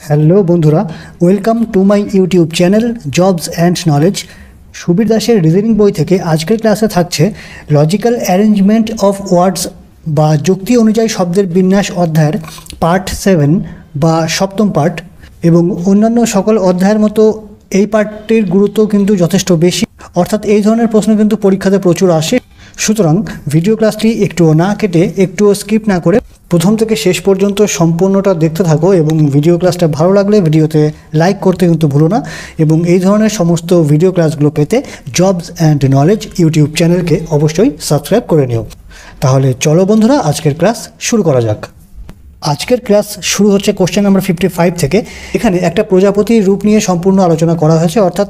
Hello বন্ধুরা welcome to my YouTube channel jobs and knowledge Subir দাসের reasoning বই থেকে আজকের ক্লাসে থাকছে লজিক্যাল অ্যারেঞ্জমেন্ট অফ ওয়ার্ডস বা যুক্তি অনুযায়ী শব্দের বিন্যাস অধ্যায়ের পার্ট সেভেন বা সপ্তম পার্ট এবং অন্যান্য সকল অধ্যায়ের মতো এই পার্টটির গুরুত্ব কিন্তু যথেষ্ট বেশি। অর্থাৎ এই ধরনের প্রশ্ন কিন্তু পরীক্ষাতে প্রচুর আসে। সুতরাং ভিডিও ক্লাসটি একটুও না কেটে একটুও স্কিপ না করে প্রথম থেকে শেষ পর্যন্ত সম্পূর্ণটা দেখতে থাকো এবং ভিডিও ক্লাসটা ভালো লাগলে ভিডিওতে লাইক করতে কিন্তু ভুলো না এবং এই ধরনের সমস্ত ভিডিও ক্লাসগুলো পেতে জবস অ্যান্ড নলেজ ইউটিউব চ্যানেলকে অবশ্যই সাবস্ক্রাইব করে নিও। তাহলে চলো বন্ধুরা, আজকের ক্লাস শুরু করা যাক। আজকের ক্লাস শুরু হচ্ছে কোশ্চেন নাম্বার ফিফটি ফাইভ থেকে। এখানে একটা প্রজাপতির রূপ নিয়ে সম্পূর্ণ আলোচনা করা হয়েছে, অর্থাৎ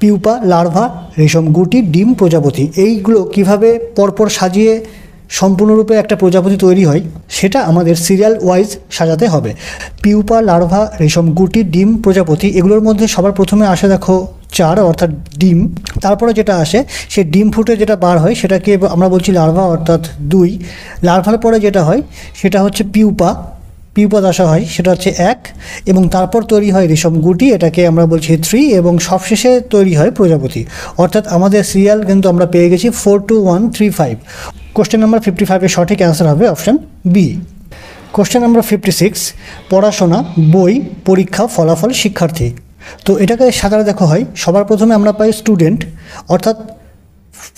পিউপা, লার্ভা, রেশম, গুটি, ডিম, প্রজাপতি। এইগুলো কীভাবে পরপর সাজিয়ে সম্পূর্ণরূপে একটা প্রজাপতি তৈরি হয়, সেটা আমাদের সিরিয়াল ওয়াইজ সাজাতে হবে। পিউপা, লার্ভা, রেশম, গুটি, ডিম, প্রজাপতি, এগুলোর মধ্যে সবার প্রথমে আসে দেখো চার, অর্থাৎ ডিম। তারপরে যেটা আসে সে ডিম ফুটে যেটা বার হয়, সেটাকে আমরা বলছি লার্ভা, অর্থাৎ দুই। লার্ভার পরে যেটা হয়, সেটা হচ্ছে পিউপা। পিউপদ আসা হয়, সেটা হচ্ছে এক। এবং তারপর তৈরি হয় রেশম, গুটি, এটাকে আমরা বলছি থ্রি এবং সবশেষে তৈরি হয় প্রজাপতি। অর্থাৎ আমাদের সিরিয়াল কিন্তু আমরা পেয়ে গেছি four two one three five question number fifty ফাইভের সঠিক অ্যান্সার হবে option B question number fifty six পড়াশোনা, বই, পরীক্ষা, ফলাফল, শিক্ষার্থী। তো এটাকে সাধারণ দেখা হয়, সবার প্রথমে আমরা পাই স্টুডেন্ট অর্থাৎ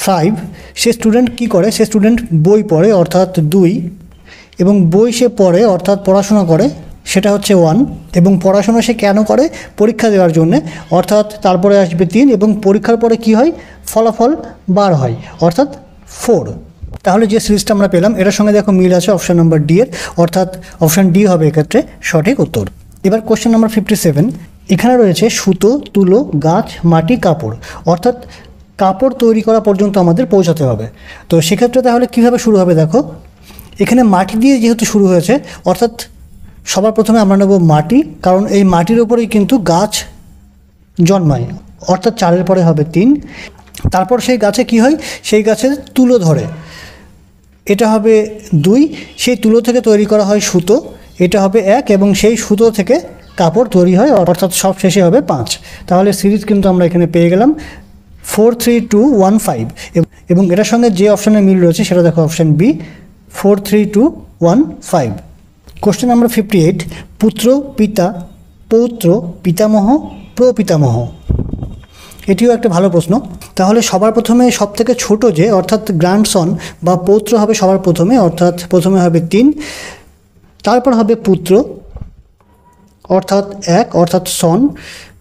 ফাইভ সে স্টুডেন্ট কি করে? সে স্টুডেন্ট বই পড়ে, অর্থাৎ দুই, এবং বই সে পড়ে, অর্থাৎ পড়াশোনা করে, সেটা হচ্ছে ওয়ান এবং পড়াশোনা সে কেন করে? পরীক্ষা দেওয়ার জন্যে, অর্থাৎ তারপরে আসবে তিন, এবং পরীক্ষার পরে কি হয়? ফলাফল বার হয়, অর্থাৎ ফোর তাহলে যে সিরিজটা আমরা পেলাম, এটার সঙ্গে দেখো মিল আছে অপশান নাম্বার ডি এর। অর্থাৎ অপশান ডি হবে এক্ষেত্রে সঠিক উত্তর। এবার কোশ্চেন নাম্বার ফিফটি সেভেন এখানে রয়েছে সুতো, তুলো, গাছ, মাটি, কাপড়। অর্থাৎ কাপড় তৈরি করা পর্যন্ত আমাদের পৌঁছাতে হবে। তো সেক্ষেত্রে তাহলে কীভাবে শুরু হবে দেখো? এখানে মাটি দিয়ে যেহেতু শুরু হয়েছে, অর্থাৎ সবার প্রথমে আমরা নেব মাটি, কারণ এই মাটির ওপরেই কিন্তু গাছ জন্মায়। অর্থাৎ চারের পরে হবে তিন তারপর সেই গাছে কি হয়? সেই গাছের তুলো ধরে। এটা হবে দুই, সেই তুলো থেকে তৈরি করা হয় সুতো, এটা হবে এক এবং সেই সুতো থেকে কাপড় তৈরি হয়, অর্থাৎ সব শেষে হবে পাঁচ। তাহলে সিরিজ কিন্তু আমরা এখানে পেয়ে গেলাম four three two one five. এবং এটার সঙ্গে যে অপশানের মিল রয়েছে সেটা দেখো option B, four three two one five. Question number fifty eight, পুত্র, পিতা, পৌত্র, পিতামহ, প্রপিতামহ। এটিও একটা ভালো প্রশ্ন। তাহলে সবার প্রথমে সব থেকে ছোটো যে, অর্থাৎ গ্র্যান্ডসন বা পৌত্র হবে সবার প্রথমে, অর্থাৎ প্রথমে হবে তিন, তারপর হবে পুত্র, অর্থাৎ এক, অর্থাৎ সন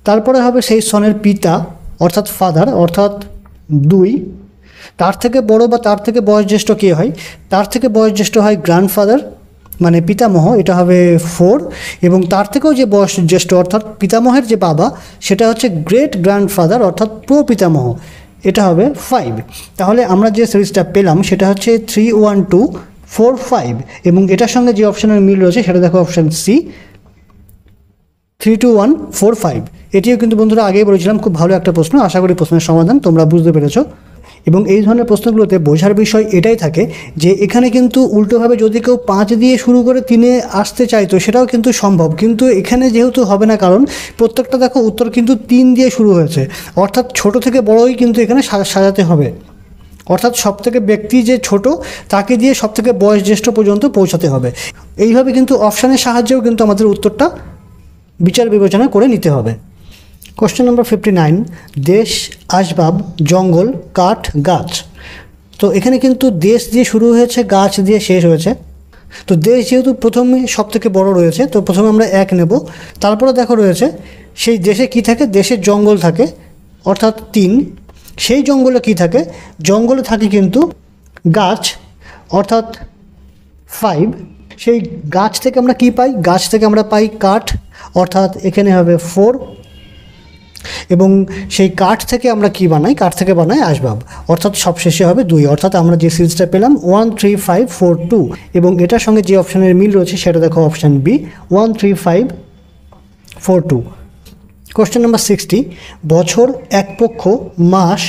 তারপরে হবে সেই সনের পিতা, অর্থাৎ ফাদার অর্থাৎ দুই, তার থেকে বড় বা তার থেকে বয়োজ্যেষ্ঠ কে হয়? তার থেকে বয়োজ্যেষ্ঠ হয় গ্র্যান্ডফাদার মানে পিতামহ, এটা হবে ফোর এবং তার থেকেও যে বয়স জ্যেষ্ঠ, অর্থাৎ পিতামহের যে বাবা, সেটা হচ্ছে গ্রেট গ্র্যান্ডফাদার অর্থাৎ প্রো পিতামহ, এটা হবে ফাইভ তাহলে আমরা যে সিরিজটা পেলাম, সেটা হচ্ছে three one two four five এবং এটার সঙ্গে যে অপশানের মিল রয়েছে, সেটা দেখো option C three two one four five এটিও কিন্তু বন্ধুরা আগেই বলেছিলাম, খুব ভালো একটা প্রশ্ন, আশা করি প্রশ্নের সমাধান তোমরা বুঝতে পেরেছ। এবং এই ধরনের প্রশ্নগুলোতে বোঝার বিষয় এটাই থাকে যে এখানে কিন্তু উল্টোভাবে যদি কেউ পাঁচ দিয়ে শুরু করে তিনে আসতে চাইতো সেটাও কিন্তু সম্ভব। কিন্তু এখানে যেহেতু হবে না, কারণ প্রত্যেকটা দেখো উত্তর কিন্তু তিন দিয়ে শুরু হয়েছে। অর্থাৎ ছোট থেকে বড়ই কিন্তু এখানে সাজাতে হবে। অর্থাৎ সব থেকে ব্যক্তি যে ছোট, তাকে দিয়ে সব থেকে বয়স জ্যেষ্ঠ পর্যন্ত পৌঁছাতে হবে। এইভাবে কিন্তু অপশানের সাহায্যেও কিন্তু আমাদের উত্তরটা বিচার বিবেচনা করে নিতে হবে। কোশ্চেন নম্বর ফিফটি নাইন দেশ, আসবাব, জঙ্গল, কাঠ, গাছ। তো এখানে কিন্তু দেশ দিয়ে শুরু হয়েছে, গাছ দিয়ে শেষ হয়েছে। তো দেশ যেহেতু প্রথমে সব থেকে বড় রয়েছে, তো প্রথমে আমরা এক নেব। তারপরে দেখো রয়েছে, সেই দেশে কি থাকে? দেশের জঙ্গল থাকে, অর্থাৎ তিন। সেই জঙ্গলে কি থাকে? জঙ্গলে থাকে কিন্তু গাছ, অর্থাৎ ফাইভ সেই গাছ থেকে আমরা কি পাই? গাছ থেকে আমরা পাই কাঠ, অর্থাৎ এখানে হবে ফোর এবং সেই কাঠ থেকে আমরা কি বানাই? কাঠ থেকে বানাই আসবাব। অর্থাৎ সব শেষে হবে দুই। অর্থাৎ আমরা যে সিরিজটা পেলাম, one, three, five, four, two এবং এটার সঙ্গে যে অপশানের মিল রয়েছে সেটা দেখো option B, one, three, five, four, two. Question number sixty বছর, এক পক্ষ, মাস,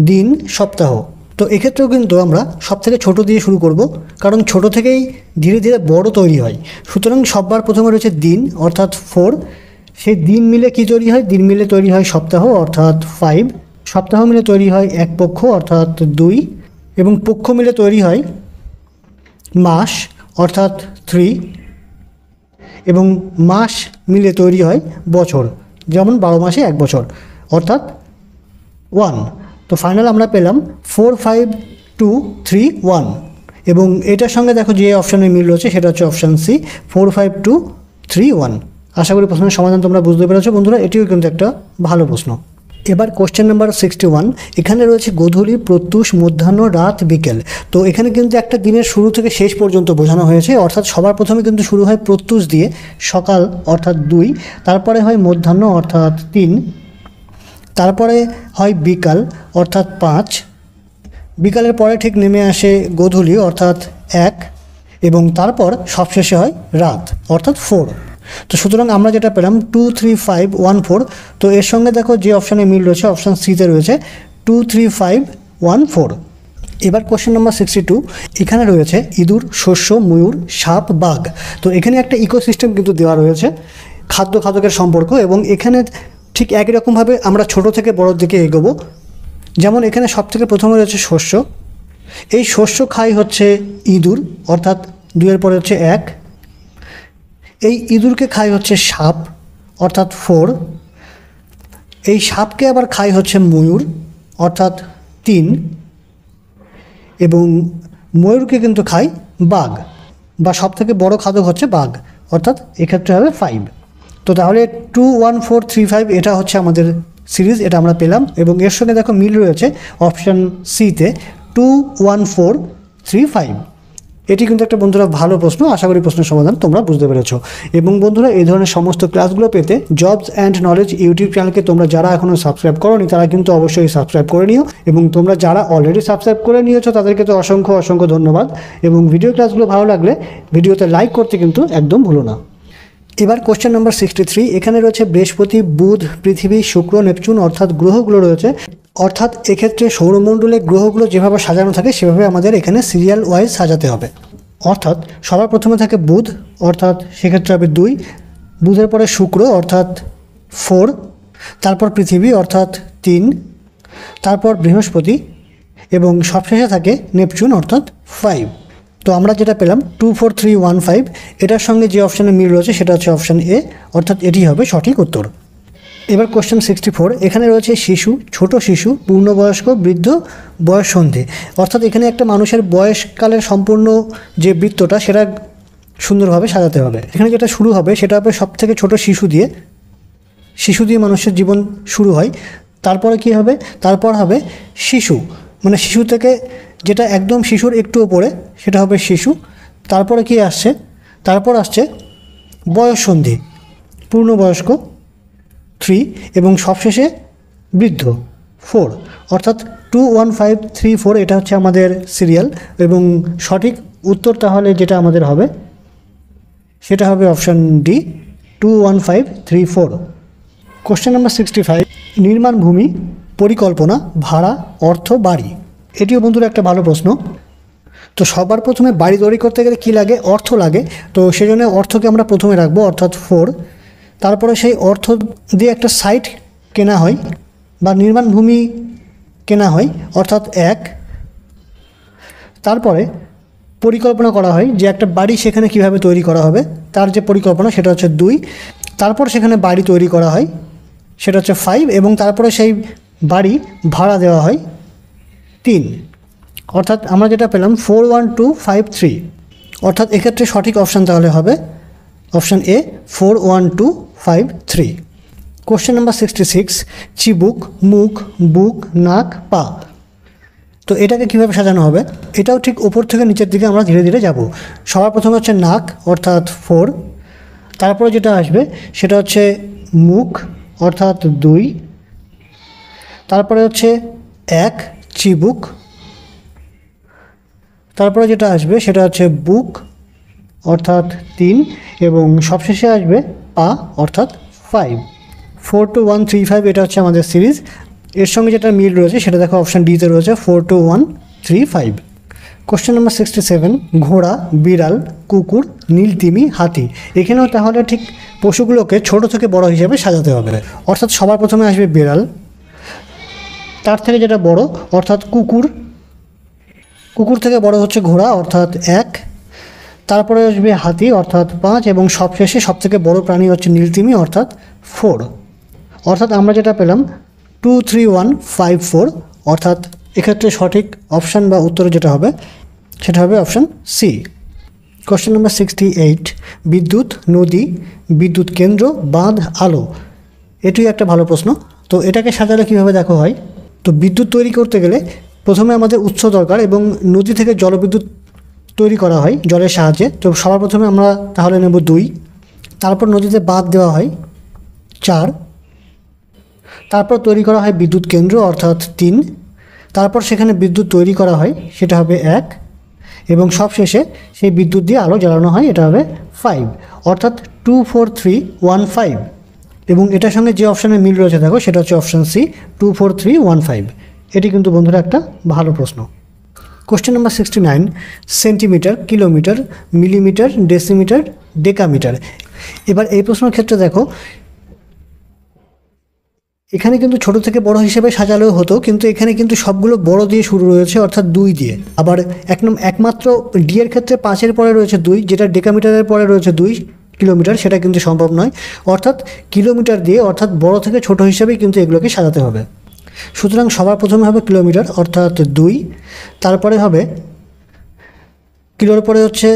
দিন, সপ্তাহ। তো এক্ষেত্রেও কিন্তু আমরা সব থেকে ছোটো দিয়ে শুরু করব, কারণ ছোট থেকেই ধীরে ধীরে বড় তৈরি হয়। সুতরাং সববার প্রথমে রয়েছে দিন, অর্থাৎ ফোর। সেই দিন মিলে কি তৈরি হয়? দিন মিলে তৈরি হয় সপ্তাহ, অর্থাৎ ফাইভ সপ্তাহ মিলে তৈরি হয় এক পক্ষ, অর্থাৎ দুই। এবং পক্ষ মিলে তৈরি হয় মাস, অর্থাৎ থ্রি এবং মাস মিলে তৈরি হয় বছর, যেমন বারো মাসে এক বছর, অর্থাৎ ওয়ান তো ফাইনাল আমরা পেলাম four five two three one এবং এটার সঙ্গে দেখো যে অপশানে মিল রয়েছে, সেটা হচ্ছে option C four five two three one আশা করি প্রশ্নের সমাধান তোমরা বুঝতে পেরেছ। বন্ধুরা, এটিও কিন্তু একটা ভালো প্রশ্ন। এবার কোশ্চেন নাম্বার সিক্সটি ওয়ান এখানে রয়েছে গোধূলি, প্রত্যুষ, মধ্যাহ্ন, রাত, বিকেল। তো এখানে কিন্তু একটা দিনের শুরু থেকে শেষ পর্যন্ত বোঝানো হয়েছে। অর্থাৎ সবার প্রথমে কিন্তু শুরু হয় প্রত্যুষ দিয়ে, সকাল অর্থাৎ দুই, তারপরে হয় মধ্যাহ্ন অর্থাৎ তিন, তারপরে হয় বিকাল অর্থাৎ পাঁচ, বিকালের পরে ঠিক নেমে আসে গোধূলি অর্থাৎ এক, এবং তারপর সবশেষে হয় রাত অর্থাৎ ফোর তো সুতরাং আমরা যেটা পেলাম two three five one four তো এর সঙ্গে দেখো যে অপশানে মিল রয়েছে অপশান সিতে রয়েছে two three five one four এবার কোশ্চেন নাম্বার সিক্সটি টু এখানে রয়েছে ইঁদুর, শস্য, ময়ূর, সাপ, বাঘ। তো এখানে একটা ইকোসিস্টেম কিন্তু দেওয়া রয়েছে, খাদ্য খাদকের সম্পর্ক এবং এখানে ঠিক একই রকমভাবে আমরা ছোট থেকে বড়োর দিকে এগোবো। যেমন এখানে সব থেকে প্রথমে রয়েছে শস্য। এই শস্য খাই হচ্ছে ইঁদুর, অর্থাৎ দুইয়ের পরে হচ্ছে এক। এই ইঁদুরকে খাই হচ্ছে সাপ, অর্থাৎ ফোর। এই সাপকে আবার খাই হচ্ছে ময়ূর, অর্থাৎ তিন। এবং ময়ূরকে কিন্তু খাই বাঘ, বা সব থেকে বড়ো খাদক হচ্ছে বাঘ, অর্থাৎ এক্ষেত্রে হবে ফাইভ তো তাহলে two one four three five এটা হচ্ছে আমাদের সিরিজ, এটা আমরা পেলাম। এবং এর সঙ্গে দেখো মিল রয়েছে অপশান সিতে two one four three five এটি কিন্তু একটা বন্ধুরা ভালো প্রশ্ন, আশা করি প্রশ্নের সমাধান তোমরা বুঝতে পেরেছ। এবং বন্ধুরা, এই ধরনের সমস্ত ক্লাসগুলো পেতে জবস অ্যান্ড নলেজ ইউটিউব চ্যানেলকে তোমরা যারা এখনও সাবস্ক্রাইব করোনি, তারা কিন্তু অবশ্যই সাবস্ক্রাইব করে নিও। এবং তোমরা যারা অলরেডি সাবস্ক্রাইব করে নিয়েছো, তাদেরকে তো অসংখ্য অসংখ্য ধন্যবাদ। এবং ভিডিও ক্লাসগুলো ভালো লাগলে ভিডিওতে লাইক করতে কিন্তু একদম ভুলো না। এবার কোশ্চেন নাম্বার সিক্সটি থ্রি এখানে রয়েছে বৃহস্পতি, বুধ, পৃথিবী, শুক্র, নেপচুন অর্থাৎ গ্রহগুলো রয়েছে। অর্থাৎ এক্ষেত্রে সৌরমণ্ডলে গ্রহগুলো যেভাবে সাজানো থাকে, সেভাবে আমাদের এখানে সিরিয়াল ওয়াইজ সাজাতে হবে। অর্থাৎ সবার প্রথমে থাকে বুধ, অর্থাৎ সেক্ষেত্রে হবে দুই। বুধের পরে শুক্র, অর্থাৎ ফোর তারপর পৃথিবী, অর্থাৎ তিন। তারপর বৃহস্পতি এবং সবশেষে থাকে নেপচুন, অর্থাৎ ফাইভ তো আমরা যেটা পেলাম two four three one five এটার সঙ্গে যে অপশানে মিল রয়েছে সেটা হচ্ছে অপশান এ অর্থাৎ এটি হবে সঠিক উত্তর। এবার কোশ্চেন সিক্সটি ফোর এখানে রয়েছে শিশু, ছোট শিশু, পূর্ণবয়স্ক, বৃদ্ধ বয়স সন্ধি অর্থাৎ এখানে একটা মানুষের বয়সকালের সম্পূর্ণ যে বৃত্তটা, সেটা সুন্দরভাবে সাজাতে হবে। এখানে যেটা শুরু হবে, সেটা হবে সব থেকে ছোটো শিশু দিয়ে শিশু দিয়ে মানুষের জীবন শুরু হয়। তারপরে কি হবে? তারপর হবে শিশু। মানে শিশু থেকে যেটা একদম শিশুর একটু ওপরে সেটা হবে শিশু। তারপরে কি আসছে? তারপর আসছে বয়ঃসন্ধি পূর্ণবয়স্ক থ্রি এবং সবশেষে বৃদ্ধ ফোর অর্থাৎ two one five three four এটা হচ্ছে আমাদের সিরিয়াল এবং সঠিক উত্তর তাহলে যেটা আমাদের হবে, সেটা হবে option D two one five three four question number sixty five নির্মাণ ভূমি, পরিকল্পনা, ভাড়া, অর্থ, বাড়ি। এটিও বন্ধুরা একটা ভালো প্রশ্ন। তো সবার প্রথমে বাড়ি তৈরি করতে গেলে কী লাগে? অর্থ লাগে। তো সেই জন্য অর্থকে আমরা প্রথমে রাখব, অর্থাৎ ফোর। তারপরে সেই অর্থ দিয়ে একটা সাইট কেনা হয় বা নির্মাণ ভূমি কেনা হয়, অর্থাৎ এক। তারপরে পরিকল্পনা করা হয় যে একটা বাড়ি সেখানে কীভাবে তৈরি করা হবে, তার যে পরিকল্পনা সেটা হচ্ছে দুই। তারপর সেখানে বাড়ি তৈরি করা হয়, সেটা হচ্ছে ফাইভ এবং তারপরে সেই বাড়ি ভাড়া দেওয়া হয়। তিন। অর্থাৎ আমরা যেটা পেলাম four one two five three অর্থাৎ এক্ষেত্রে সঠিক অপশান তাহলে হবে option A four one two five three question number sixty six চিবুক মুখ বুক নাক পা তো এটাকে কীভাবে সাজানো হবে? এটাও ঠিক ওপর থেকে নিচের দিকে আমরা ধীরে ধীরে যাব। সবার প্রথমে হচ্ছে নাক, অর্থাৎ ফোর তারপরে যেটা আসবে, সেটা হচ্ছে মুখ, অর্থাৎ দুই। তারপরে হচ্ছে এক। চিবুক তারপরে যেটা আসবে সেটা হচ্ছে বুক, অর্থাৎ তিন, এবং সবশেষে আসবে পা, অর্থাৎ five four two one three five এটা হচ্ছে আমাদের সিরিজ। এর সঙ্গে যেটা মিল রয়েছে সেটা দেখো অপশান ডিতে রয়েছে four two one three five question number sixty seven ঘোড়া, বিড়াল, কুকুর নীলতিমি হাতি। এখানেও তাহলে ঠিক পশুগুলোকে ছোট থেকে বড় হিসেবে সাজাতে হবে। অর্থাৎ সবার প্রথমে আসবে বিড়াল তার থেকে যেটা বড়, অর্থাৎ কুকুর কুকুর থেকে বড় হচ্ছে ঘোড়া, অর্থাৎ এক। তারপরে আসবে হাতি, অর্থাৎ পাঁচ, এবং সবশেষে সবথেকে বড় প্রাণী হচ্ছে নীলতিমি, অর্থাৎ ফোর। অর্থাৎ আমরা যেটা পেলাম two three one five four অর্থাৎ এক্ষেত্রে সঠিক অপশান বা উত্তর যেটা হবে, সেটা হবে option C question number sixty eight বিদ্যুৎ, নদী, বিদ্যুৎ কেন্দ্র, বাঁধ, আলো। এটিও একটা ভালো প্রশ্ন। তো এটাকে সাজালে কীভাবে দেখো হয়? তো বিদ্যুৎ তৈরি করতে গেলে প্রথমে আমাদের উৎস দরকার এবং নদী থেকে জলবিদ্যুৎ তৈরি করা হয় জলের সাহায্যে। তো সবার প্রথমে আমরা তাহলে নেব দুই। তারপর নদীতে বাঁধ দেওয়া হয়, চার। তারপর তৈরি করা হয় বিদ্যুৎ কেন্দ্র, অর্থাৎ তিন। তারপর সেখানে বিদ্যুৎ তৈরি করা হয়, সেটা হবে এক। এবং সবশেষে সেই বিদ্যুৎ দিয়ে আলো জ্বালানো হয়, এটা হবে ফাইভ অর্থাৎ two four three one five এবং এটার সঙ্গে যে অপশানে মিল রয়েছে দেখো, সেটা হচ্ছে option C two four three one five এটি কিন্তু বন্ধুরা একটা ভালো প্রশ্ন। Question number sixty nine centimetre kilometre millimetre decimetre decametre এবার এই প্রশ্নের ক্ষেত্রে দেখো, এখানে কিন্তু ছোট থেকে বড় হিসেবে সাজালেও হতো, কিন্তু এখানে কিন্তু সবগুলো বড় দিয়ে শুরু রয়েছে, অর্থাৎ দুই দিয়ে। আবার এক একমাত্র ডি এর ক্ষেত্রে পাঁচের পরে রয়েছে দুই, যেটা ডেকামিটারের পরে রয়েছে দুই কিলোমিটার, সেটা কিন্তু সম্ভব নয়। অর্থাৎ কিলোমিটার দিয়ে, অর্থাৎ বড় থেকে ছোট হিসেবেই কিন্তু এগুলোকে সাজাতে হবে। সুতরাং সবার প্রথমে হবে কিলোমিটার, অর্থাৎ দুই। তারপরে হবে কিলোর পরে হচ্ছে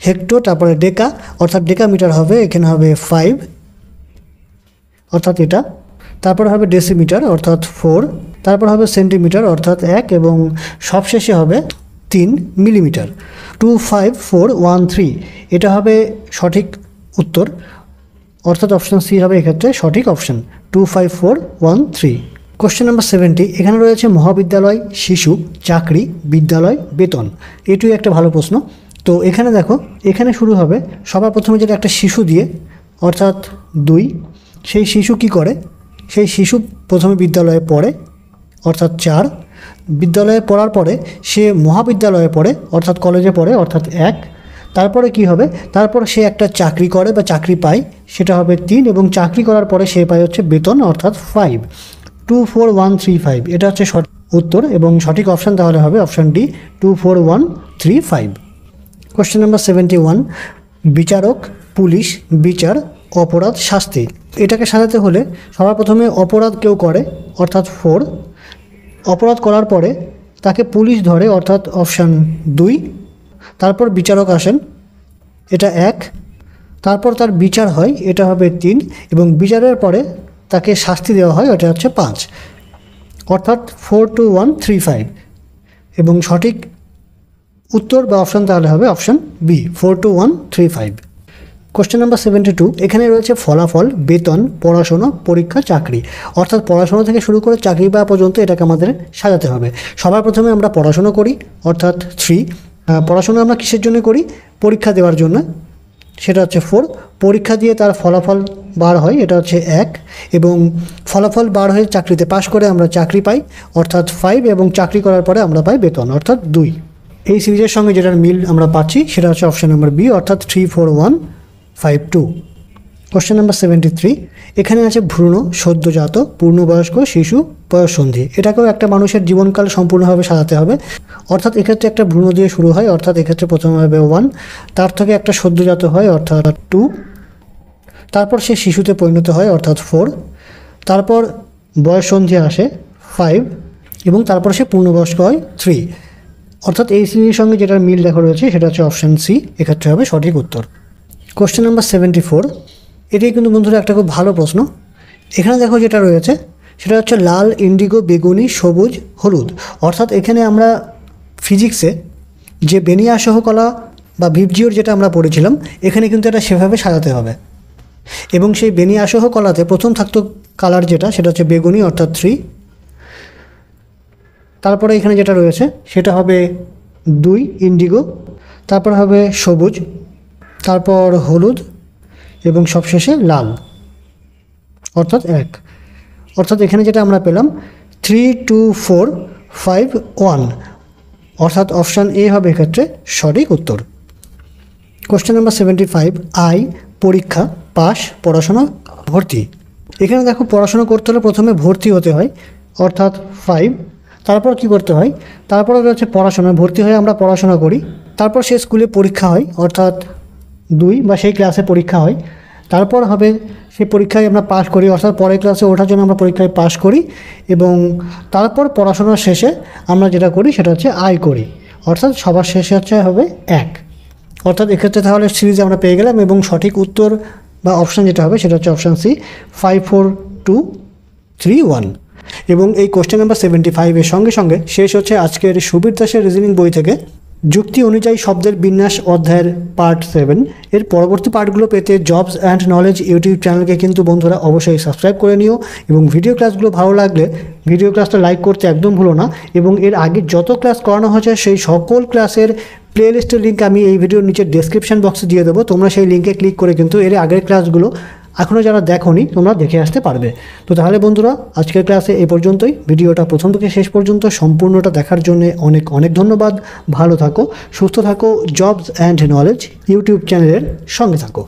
হেক্টো, তারপরে ডেকা, অর্থাৎ ডেকা মিটার হবে, এখানে হবে ফাইভ অর্থাৎ এটা। তারপর হবে ডেসিমিটার অর্থাৎ ফোর তারপর হবে সেন্টিমিটার অর্থাৎ এক, এবং সবশেষে হবে তিন millimetre two five four one three এটা হবে সঠিক উত্তর। অর্থাৎ অপশান সি হবে এক্ষেত্রে সঠিক option two five four one three question number seventy এখানে রয়েছে মহাবিদ্যালয়, শিশু, চাকরি, বিদ্যালয়, বেতন। এটিও একটা ভালো প্রশ্ন। তো এখানে দেখো, এখানে শুরু হবে সবার প্রথমে যেটা একটা শিশু দিয়ে, অর্থাৎ দুই, সেই শিশু কি করে? সেই শিশু প্রথমে বিদ্যালয়ে পড়ে, অর্থাৎ চার। বিদ্যালয়ে পড়ার পরে সে মহাবিদ্যালয়ে পড়ে, অর্থাৎ কলেজে পড়ে, অর্থাৎ এক। তারপরে কি হবে? তারপর সে একটা চাকরি করে বা চাকরি পায়, সেটা হবে তিন এবং চাকরি করার পরে সে পায় হচ্ছে বেতন, অর্থাৎ five two four one three five এটা হচ্ছে সঠিক উত্তর এবং সঠিক অপশান তাহলে হবে option D two four one three five question number seventy one বিচারক, পুলিশ, বিচার, অপরাধ, শাস্তি। এটাকে সাজাতে হলে সবার প্রথমে অপরাধ কেউ করে, অর্থাৎ ফোর অপরাধ করার পরে তাকে পুলিশ ধরে, অর্থাৎ অপশান দুই। তারপর বিচারক আসেন, এটা এক। তারপর তার বিচার হয়, এটা হবে তিন এবং বিচারের পরে তাকে শাস্তি দেওয়া হয়, এটা হচ্ছে পাঁচ। অর্থাৎ four two one three five. এবং সঠিক উত্তর বা অপশান তাহলে হবে option B, four two one three five. Question number seventy two এখানে রয়েছে ফলাফল, বেতন, পড়াশোনা, পরীক্ষা, চাকরি। অর্থাৎ পড়াশোনা থেকে শুরু করে চাকরি পাওয়া পর্যন্ত এটাকে আমাদের সাজাতে হবে। সবার প্রথমে আমরা পড়াশোনা করি, অর্থাৎ থ্রি। পড়াশোনা আমরা কিসের জন্য করি? পরীক্ষা দেওয়ার জন্য। সেটা হচ্ছে ফোর পরীক্ষা দিয়ে তার ফলাফল বার হয়, এটা হচ্ছে এক। এবং ফলাফল বার হয়ে চাকরিতে পাশ করে আমরা চাকরি পাই, অর্থাৎ ফাইভ এবং চাকরি করার পরে আমরা পাই বেতন, অর্থাৎ দুই। এই সিরিজের সঙ্গে যেটার মিল আমরা পাচ্ছি, সেটা হচ্ছে অপশান নাম্বার বি অর্থাৎ three four one five two question number seventy three এখানে আছে ভ্রূণ, সদ্যজাত, পূর্ণবয়স্ক, শিশু, বয়সন্ধি। এটাকেও একটা মানুষের জীবনকাল সম্পূর্ণভাবে সাজাতে হবে। অর্থাৎ এক্ষেত্রে একটা ভ্রূণ দিয়ে শুরু হয়, অর্থাৎ এক্ষেত্রে প্রথমে হবে ওয়ান তার থেকে একটা সদ্যজাত হয়, অর্থাৎ টু তারপর সে শিশুতে পরিণত হয়, অর্থাৎ ফোর তারপর বয়সন্ধি আসে ফাইভ এবং তারপর সে পূর্ণবয়স্ক হয় থ্রি অর্থাৎ এই সিরিজের সঙ্গে যেটার মিল দেখা রয়েছে, সেটা হচ্ছে অপশান সি এক্ষেত্রে হবে সঠিক উত্তর। কোশ্চেন নাম্বার সেভেন্টি ফোর এটাই কিন্তু বন্ধুরা একটা খুব ভালো প্রশ্ন। এখানে দেখো যেটা রয়েছে, সেটা হচ্ছে লাল, ইন্ডিগো, বেগুনি, সবুজ, হলুদ। অর্থাৎ এখানে আমরা ফিজিক্সে যে বেনিয়া সহকলা বা ভিপজিওর যেটা আমরা পড়েছিলাম, এখানে কিন্তু এটা সেভাবে সাজাতে হবে। এবং সেই বেনিয়াসহ কলাতে প্রথম থাকতো কালার যেটা, সেটা হচ্ছে বেগুনি, অর্থাৎ থ্রি তারপরে এখানে যেটা রয়েছে, সেটা হবে দুই, ইন্ডিগো। তারপর হবে সবুজ। তারপর হলুদ। এবং সবশেষে লাল। অর্থাৎ এক। অর্থাৎ এখানে যেটা আমরা পেলাম three two four five one অর্থাৎ অপশান এ হবে এক্ষেত্রে সঠিক উত্তর। Question number seventy five I পরীক্ষা পাস পড়াশোনা, ভর্তি। এখানে দেখো, পড়াশোনা করতে হলে প্রথমে ভর্তি হতে হয়। অর্থাৎ ফাইভ তারপর কি করতে হয়? তারপর হচ্ছে পড়াশোনা। ভর্তি হয়ে আমরা পড়াশোনা করি। তারপর সে স্কুলে পরীক্ষা হয়। অর্থাৎ দুই বা সেই ক্লাসে পরীক্ষা হয়। তারপর হবে সেই পরীক্ষায় আমরা পাস করি, অর্থাৎ পরের ক্লাসে ওঠার জন্য আমরা পরীক্ষায় পাস করি এবং তারপর পড়াশোনার শেষে আমরা যেটা করি সেটা হচ্ছে আয় করি। অর্থাৎ সবার শেষে হচ্ছে হবে এক। অর্থাৎ এক্ষেত্রে তাহলে সিরিজ আমরা পেয়ে গেলাম এবং সঠিক উত্তর বা অপশান যেটা হবে সেটা হচ্ছে option C five four two three one এবং এই কোশ্চেন নাম্বার সেভেন্টি ফাইভের সঙ্গে সঙ্গে শেষ হচ্ছে আজকের সুবীর দাসের রিজনিং বই থেকে। যুক্তি অনুযায়ী শব্দের বিন্যাস অধ্যায়ের পার্ট সেভেন। এর পরবর্তী পার্টগুলো পেতে জবস অ্যান্ড নলেজ ইউটিউব চ্যানেলকে কিন্তু বন্ধুরা অবশ্যই সাবস্ক্রাইব করে নিও এবং ভিডিও ক্লাসগুলো ভালো লাগলে ভিডিও ক্লাসটা লাইক করতে একদম ভুলো না এবং এর আগে যত ক্লাস করানো হয়েছে সেই সকল ক্লাসের প্লেলিস্টের লিঙ্ক আমি এই ভিডিওর নিচে ডেসক্রিপশন বক্সে দিয়ে দেবো। তোমরা সেই লিঙ্কে ক্লিক করে কিন্তু এর আগের ক্লাসগুলো এখনও যারা দেখোনি, তোমরা দেখে আসতে পারবে। তো তাহলে বন্ধুরা, আজকের ক্লাসে এ পর্যন্তই। ভিডিওটা প্রথম থেকে শেষ পর্যন্ত সম্পূর্ণটা দেখার জন্য অনেক অনেক ধন্যবাদ। ভালো থাকো, সুস্থ থাকো জবস অ্যান্ড নলেজ ইউটিউব চ্যানেলের সঙ্গে থাকো।